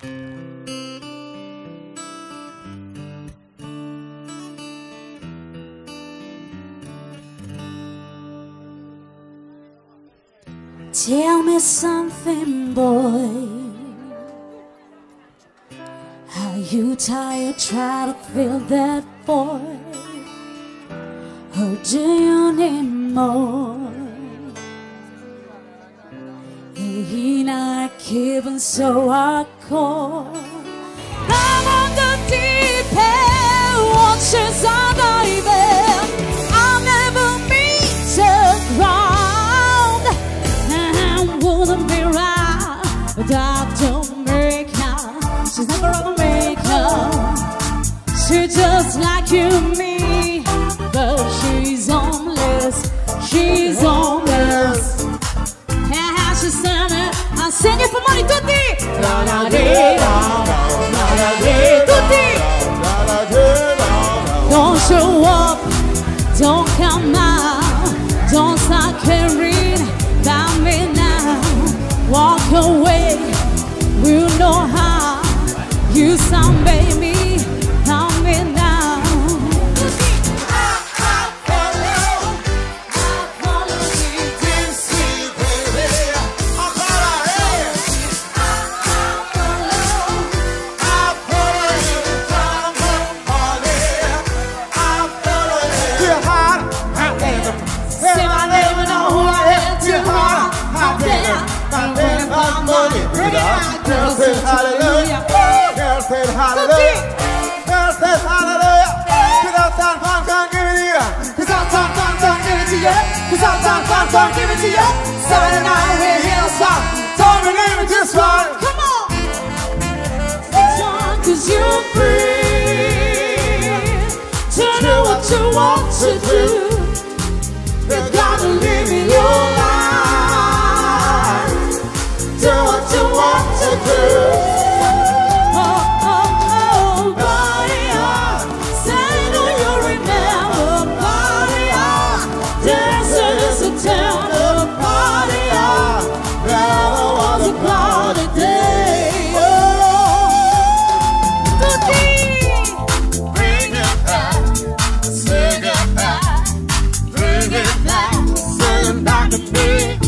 Tell me something, boy. Are you tired? Try to fill that void. Or oh, do you need more? Keeping so hardcore. I'm on the deep end, watches are diving. I'll never meet the ground. I wouldn't be right without Jamaica. She's never gonna make. She's just like you and me, but she's homeless. She's homeless. Standing. I send you for money, tutti. La la dee, la la la dee, tutti. Don't show up, don't come out, don't start caring about me now. Walk away, we'll know how you sound, baby. Girl, say hallelujah. Girl said hallelujah. Girl said hallelujah. Cause I'm time, time, time, give it to you. Cause I'm time, time, time, give it to you. Cause I'm time, time, time, give it to you. And we're here to stop. Don't believe it, just one. Come on. Cause you're free to do what you want to do. to.